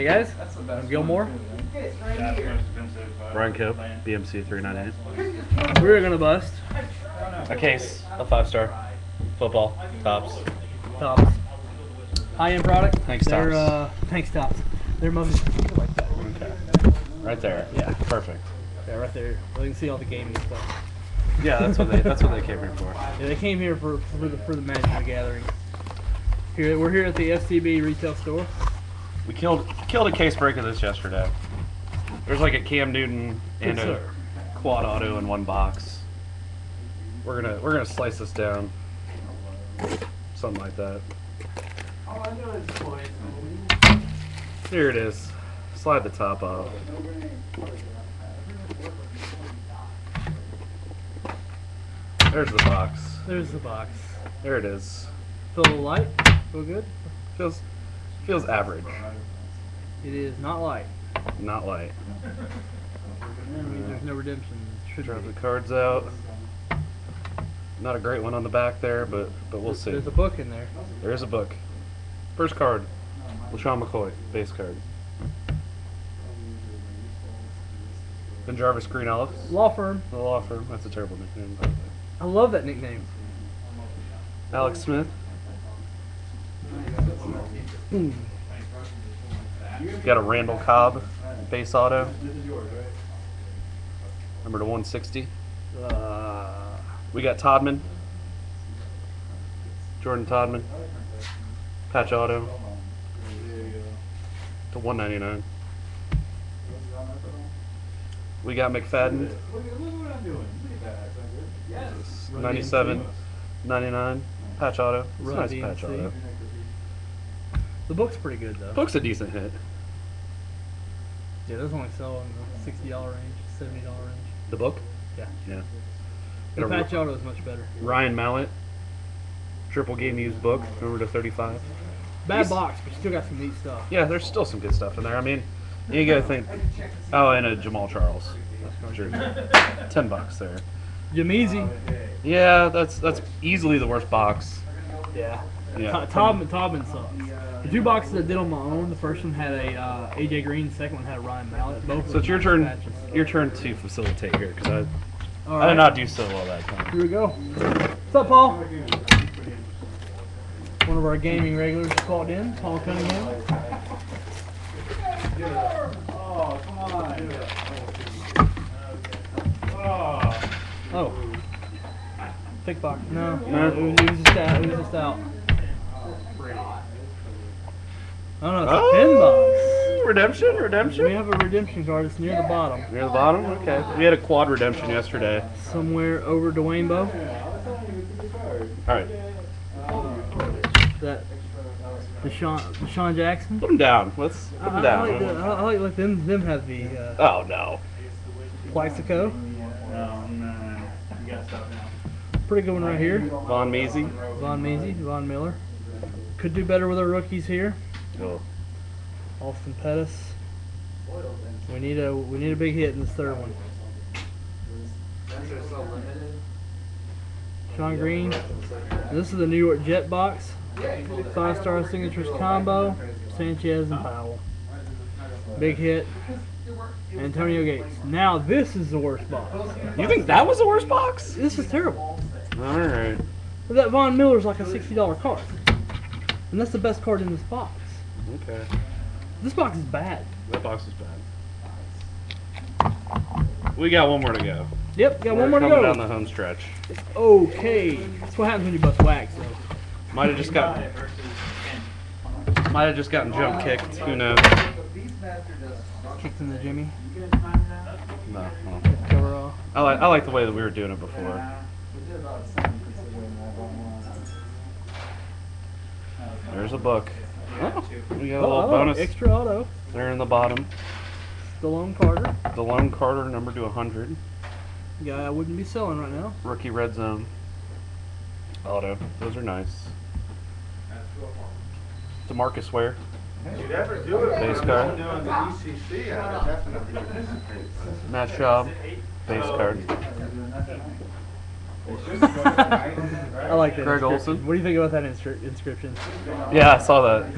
Hey guys, I'm Gilmore. Brian Cope, BMC 398. We're gonna bust A case, a five star. Football, Topps. Topps. High end product. Thanks, They're, Topps. Uh, thanks Topps. They're mostly like that. Okay. Right there. Yeah. Perfect. Yeah, right there. You can see all the gaming stuff. Yeah, that's what they that's what they came here for. Yeah, they came here for for the for the Magic the Gathering. Here we're here at the STB retail store. We killed killed a case break of this yesterday. There's like a Cam Newton and Good a sir. quad auto in one box. We're gonna we're gonna slice this down. Something like that. Here it is. Slide the top off. There's the box. There's the box. There it is. Feel the light. Feel good. Feels feels average, It is not light. not light. That means there's no redemption. Should be. the cards out. Not a great one on the back there, but but we'll see. There's a book in there. There is a book. First card, LeSean McCoy, base card. BenJarvus Green-Ellis, Law firm. the law firm. That's a terrible nickname, by the way. I love that nickname. Alex Smith. Got a Randall Cobb base auto. Number to 160. Uh, We got Todman. Jordan Todman. Patch auto. To 199. We got McFadden. 97. 99. Patch auto. It's nice patch auto. The book's pretty good though. Book's a decent hit. Yeah, those only sell in the sixty dollar range, seventy dollar range. The book? Yeah. Yeah. The Got a patch auto is much better. Ryan Mallett. Triple game used book. Number to 35. Bad He's- box, but you still got some neat stuff. Yeah, there's still some good stuff in there. I mean, you gotta think. Oh, and a Jamaal Charles. jersey. Ten bucks there. Jameezy. Yeah, that's that's easily the worst box. Yeah. Yeah. To- Tobin, Tobin sucks. The two boxes I did on my own, the first one had a uh, AJ Green, the second one had a Ryan Mallett. Both. of So it's your turn. nice patches. Your turn to facilitate here because I, All I did not do so well that time. Here we go. What's up, Paul? One of our gaming regulars called in, Paul Cunningham. Oh. Thick box. No. No? It, was, it was just out. It was just out. Oh no, it's a pin box. Redemption, Redemption? We have a redemption card. It's near the bottom. Near the bottom. Okay. We had a quad redemption yesterday. Somewhere over Dwayne Bowe. All right. That DeSean, DeSean Jackson. Put him down. Let's put I, him I down. like, the, I, I like let them them have the uh, Oh no. Plaxico. Pretty good one right here. Von Measy. Von Measy, Von Miller. Could do better with our rookies here. Oh. Austin Pettis. We need a we need a big hit in this third one. Shonn Greene. This is the New York Jet box. Five star signatures combo. Sanchez and Powell. Big hit. Antonio Gates. Now this is the worst box. You think that was the worst box? This is terrible. All right. But that Von Miller's like a sixty dollar card. And that's the best card in this box. Okay. This box is bad. That box is bad. We got one more to go. Yep, got We're one more to go. down the home stretch. Okay. That's what happens when you bust wax, though. Might have just got. Might have just gotten jump kicked. Who knows? Kicked in the Jimmy. No. no. I like I like the way that we were doing it before. There's a book. Oh, we got a little Oh, bonus Extra auto. there in the bottom. Stallone Carter. DeLone Carter, number to 100. Guy I wouldn't be selling right now. Rookie red zone. Auto. Those are nice. Demarcus Ware. You'd ever do it Base card. doing the ECC, I would definitely participate. Matt Schaub. Base card. Oh, I like that. Greg. Olsen. What do you think about that inscri- inscription? Yeah, I saw that.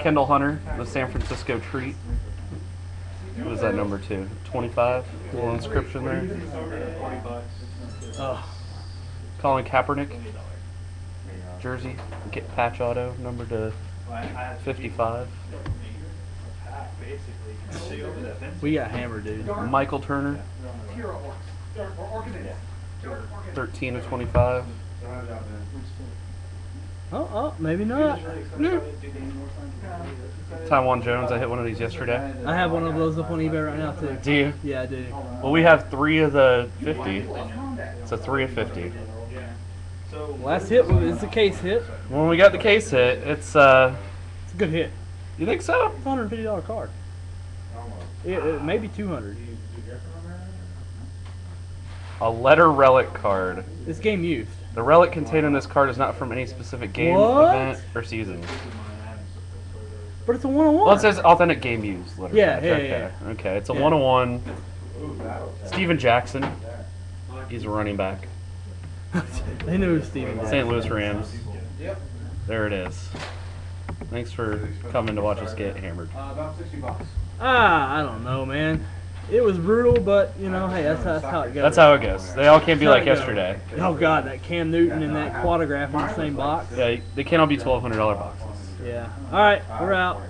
Kendall Hunter, the San Francisco Treat. What is that number two? 25? Little inscription there. Oh, Colin Kaepernick. Jersey. Get patch auto, number to 55. we got hammered, dude. Michael Turner. 13 of 25. Oh, oh, maybe not. Yeah. Taiwan Jones, I hit one of these yesterday. I have one of those up on eBay right now too. Do you? Yeah, I do. Well, we have three of the 50. It's a three of 50. Last hit was it's a case hit. When we got the case hit, it's, uh, It's a good hit. you think so? It's a hundred and fifty dollar card. It, it maybe two hundred. A letter relic card. It's game used. The relic contained in this card is not from any specific game, What? event, or season. But it's a one on one. Well, it says authentic game used. Letter Yeah, yeah, okay. Okay, it's a Yeah. one on one. Steven Jackson. He's a running back. they knew Steven. Jackson. St. Louis Rams. There it is. Thanks for coming to watch us get hammered. About sixty bucks. Ah, I don't know, man. It was brutal, but you know, hey, that's, that's how it goes. That's how it goes. They all can't be like yesterday. Oh God, that Cam Newton and that quadograph in the same box. Yeah, they can't all be twelve hundred dollar boxes. Yeah. All right, we're out.